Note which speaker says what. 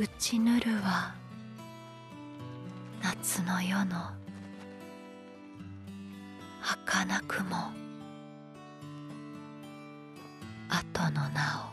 Speaker 1: 打ちぬるは夏の夜の儚くも後の名を。